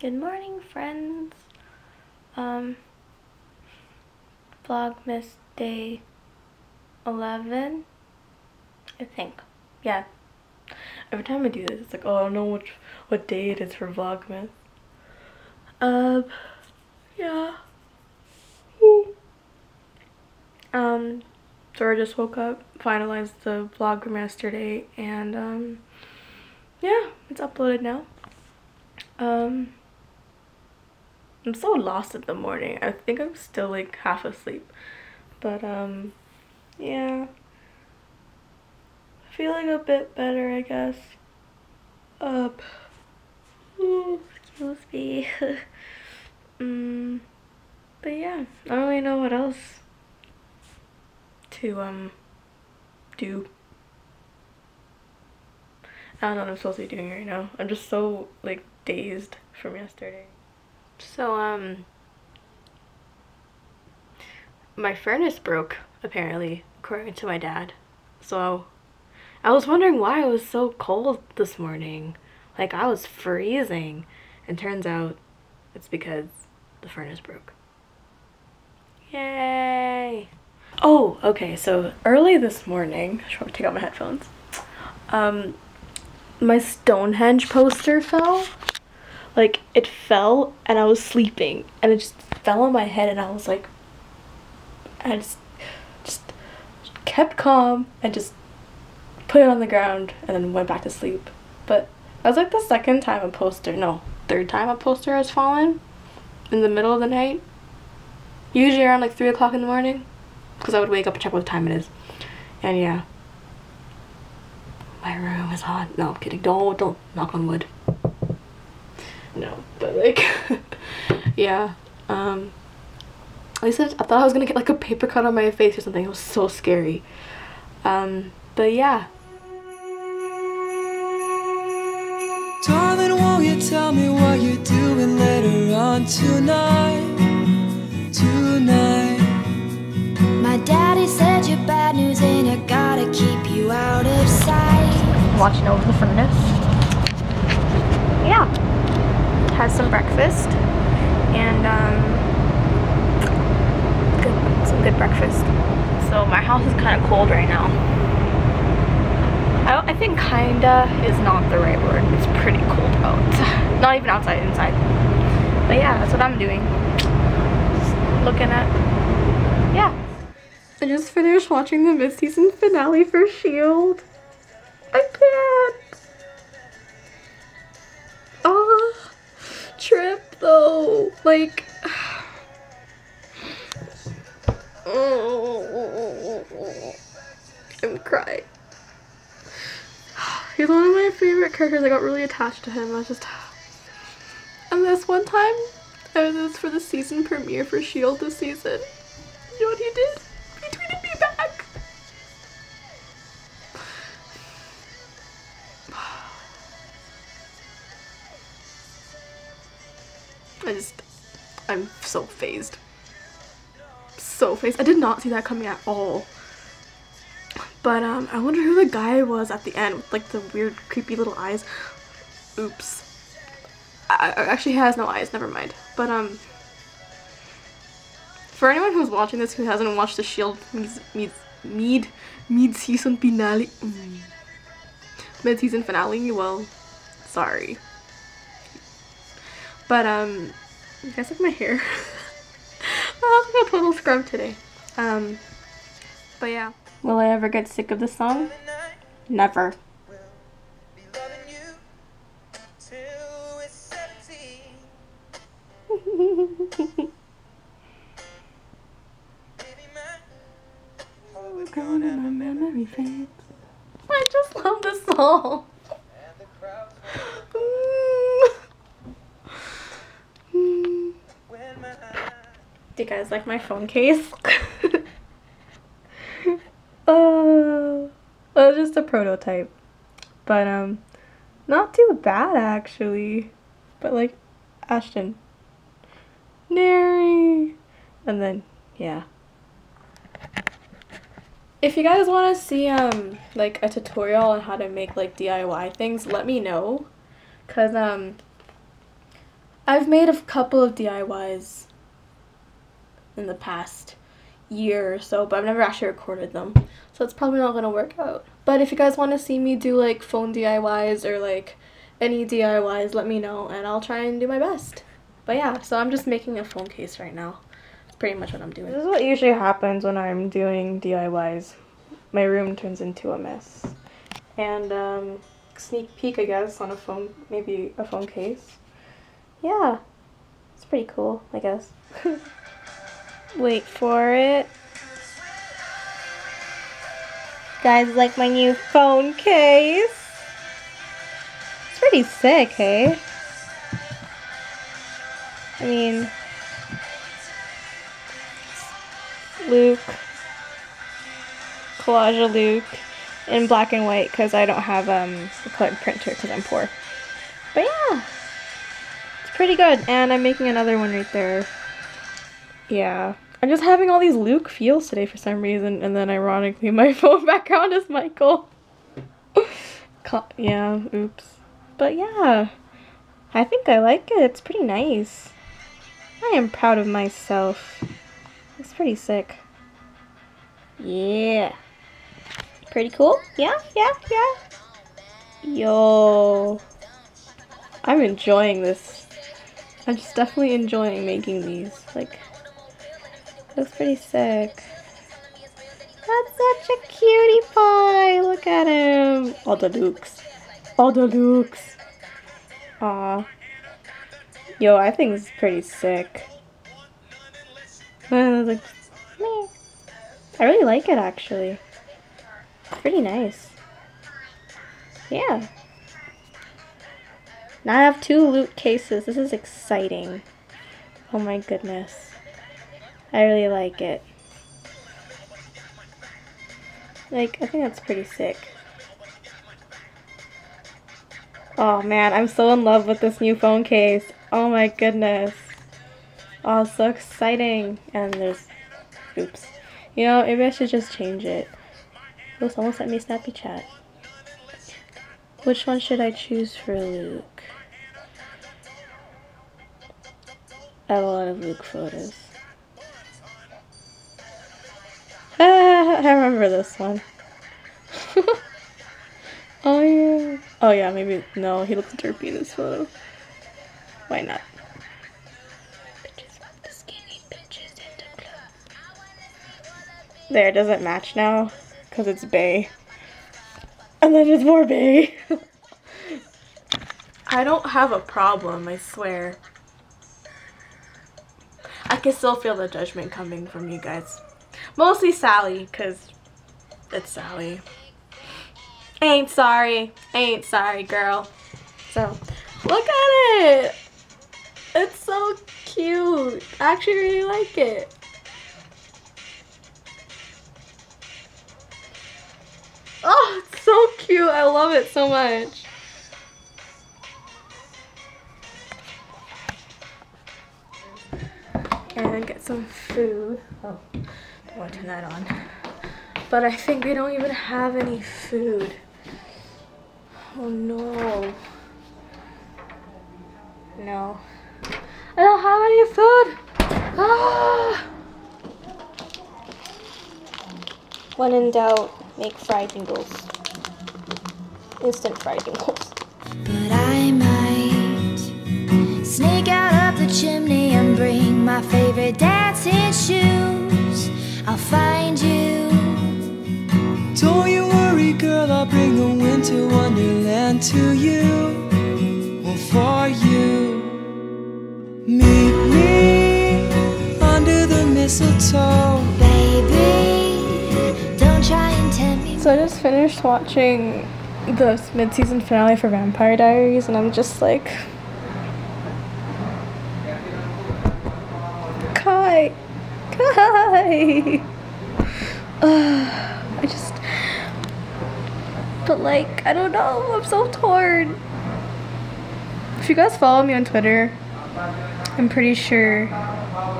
Good morning, friends. Um, Vlogmas day 11, I think. Yeah. Every time I do this, it's like, oh, I don't know which, what day it is for Vlogmas. Um, yeah. Um, so I just woke up, finalized the vlog from yesterday, and um, yeah, it's uploaded now. Um, I'm so lost in the morning. I think I'm still like half asleep. But um yeah. Feeling a bit better, I guess. Up. Ooh, excuse me. mm, but yeah, I don't really know what else to um do. I don't know what I'm supposed to be doing right now. I'm just so like dazed from yesterday. So, um, my furnace broke, apparently, according to my dad. So, I was wondering why it was so cold this morning. Like, I was freezing. And turns out it's because the furnace broke. Yay! Oh, okay, so early this morning, I should take out my headphones. Um, my Stonehenge poster fell like it fell and I was sleeping and it just fell on my head and I was like I just just kept calm and just put it on the ground and then went back to sleep. But that was like the second time a poster no, third time a poster has fallen in the middle of the night. Usually around like three o'clock in the morning. Because I would wake up and check what time it is. And yeah. My room is hot. No, I'm kidding. Don't don't knock on wood no but like yeah um at least I, I thought I was gonna get like a paper cut on my face or something it was so scary um but yeah Darling, won't you tell me what you're doing later on tonight? Tonight. My daddy said you're bad news and I gotta keep you out of sight. Watching over the furnace. Yeah had some breakfast and um, good, some good breakfast. So my house is kind of cold right now. I, I think kinda is not the right word. It's pretty cold out. not even outside, inside. But yeah, that's what I'm doing. Just looking at, yeah. I just finished watching the mid-season finale for S.H.I.E.L.D. I can't. Trip though. Like I'm crying. He's one of my favorite characters. I got really attached to him. I was just and this one time I was for the season premiere for Shield this season. You know what he did? I just, I'm so phased. So phased. I did not see that coming at all. But um, I wonder who the guy was at the end with like the weird creepy little eyes. Oops. I, I actually has no eyes, never mind. But um, for anyone who's watching this who hasn't watched the Shield mid mid mid season finale, mm, mid season finale, well, sorry. But, um, you guys like my hair? I look like a total scrub today. Um, but yeah. Will I ever get sick of this song? Never. I just love this song. Do you guys like my phone case? oh, just a prototype. But, um, not too bad, actually. But, like, Ashton. Nary. And then, yeah. If you guys want to see, um, like, a tutorial on how to make, like, DIY things, let me know. Because, um, I've made a couple of DIYs in the past year or so, but I've never actually recorded them. So it's probably not gonna work out. But if you guys want to see me do like phone DIYs or like any DIYs, let me know and I'll try and do my best. But yeah, so I'm just making a phone case right now. That's pretty much what I'm doing. This is what usually happens when I'm doing DIYs. My room turns into a mess. And um, sneak peek, I guess, on a phone, maybe a phone case. Yeah, it's pretty cool, I guess. Wait for it. Guys, like my new phone case. It's pretty sick, hey? I mean, Luke, collage of Luke in black and white because I don't have um, a colored printer because I'm poor. But yeah, it's pretty good. And I'm making another one right there. Yeah. I'm just having all these Luke feels today for some reason, and then ironically my phone background is Michael. yeah, oops. But yeah, I think I like it. It's pretty nice. I am proud of myself. It's pretty sick. Yeah. Pretty cool? Yeah, yeah, yeah. Yo. I'm enjoying this. I'm just definitely enjoying making these. Like, looks pretty sick. That's such a cutie pie. Look at him. All the looks. All the looks. Aw. Yo, I think this is pretty sick. I really like it actually. It's pretty nice. Yeah. Now I have two loot cases. This is exciting. Oh my goodness. I really like it. Like, I think that's pretty sick. Oh man, I'm so in love with this new phone case. Oh my goodness. Oh, so exciting. And there's, oops. You know, maybe I should just change it. Oh, someone sent me snappy chat. Which one should I choose for Luke? I have a lot of Luke photos. Ah, I remember this one. oh yeah. Oh yeah, maybe, no, he looks derpy in this photo. Why not? There, does it match now? Because it's Bay. And then it's more Bay. I don't have a problem, I swear. I can still feel the judgment coming from you guys. Mostly Sally, because it's Sally. Ain't sorry. Ain't sorry, girl. So, look at it. It's so cute. I actually really like it. Oh, it's so cute. I love it so much. And get some food. Oh, want to turn that on. But I think we don't even have any food. Oh no. No. I don't have any food. Ah! When in doubt, make fried noodles. Instant fried noodles. But I might sneak out up the chimney and bring my favorite. I'll find you. Don't you worry, girl, I'll bring the winter wonderland to you. Well, for you. Meet me under the mistletoe. Baby, don't try and tempt me. So I just finished watching the mid-season finale for Vampire Diaries and I'm just like Kai Kai uh, I just but like I don't know I'm so torn if you guys follow me on Twitter I'm pretty sure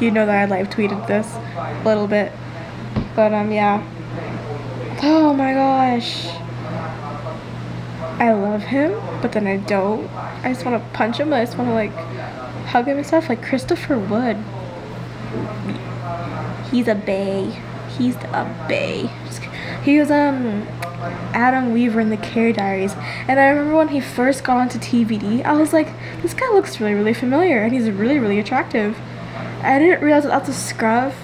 you know that I live tweeted this a little bit. But um yeah. Oh my gosh. I love him, but then I don't. I just want to punch him. I just want to like hug him and stuff, like Christopher Wood. He's a bay. He's a bay. He was um Adam Weaver in the Carrie Diaries, and I remember when he first got onto TVD, I was like, this guy looks really really familiar, and he's really really attractive. I didn't realize that's a scruff.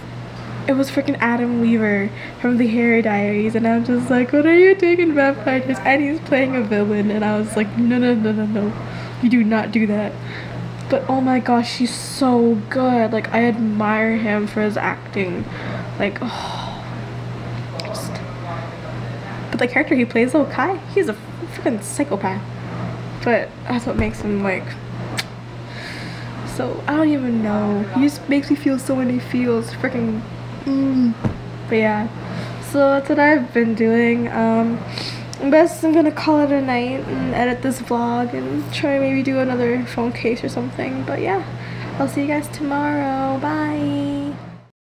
It was freaking Adam Weaver from the Carrie Diaries, and I'm just like, what are you doing, vampires? And he's playing a villain, and I was like, no no no no no, you do not do that. But oh my gosh, he's so good. Like I admire him for his acting. Like oh, just. But the character he plays, though, Kai, he's a freaking psychopath. But that's what makes him like. So I don't even know. He just makes me feel so many feels. Freaking. Mm. But yeah. So that's what I've been doing. Um best I'm gonna call it a night and edit this vlog and try maybe do another phone case or something. But yeah, I'll see you guys tomorrow. Bye.